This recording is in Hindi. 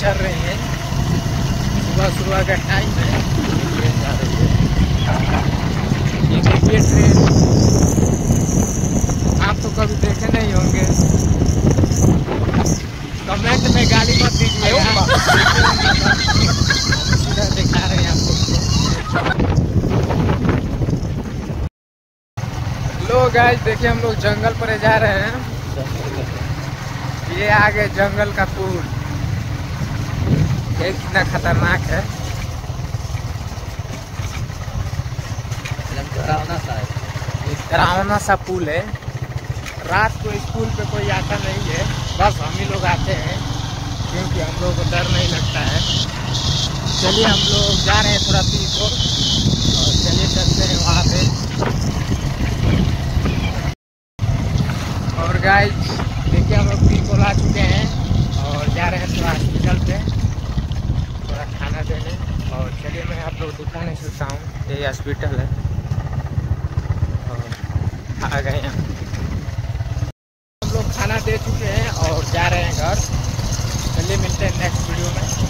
चल रही हैं। सुबह सुबह का टाइम है। ट्रेन जा रही है ये देखिए ट्रेन आप तो कभी देखे नहीं होंगे। कमेंट में गाली मत दीजिएगा सीधा दिखा रहे हैं आपको लो गाइस देखिए हम लोग जंगल पर जा रहे हैं। ये आगे जंगल का पुल। ये कितना खतरनाक है। ये डरावना सा पुल है। रात को इस पुल पे कोई आता नहीं है। बस हम ही लोग आते हैं क्योंकि हम लोग को डर नहीं लगता है। चलिए हम लोग जा रहे हैं थोड़ा पीस और चलिए चलते हैं वहाँ पे। और गाइस देखिए हम लोग पी को ला चुके हैं और जा रहे हैं थोड़ा हॉस्पिटल पे थोड़ा खाना देने और चलिए मैं आप लोग दिखा नहीं सकता हूँ। ये हॉस्पिटल है। और आ गए हैं। हम लोग खाना दे चुके हैं और जा रहे हैं घर। चलिए मिलते हैं नेक्स्ट वीडियो में।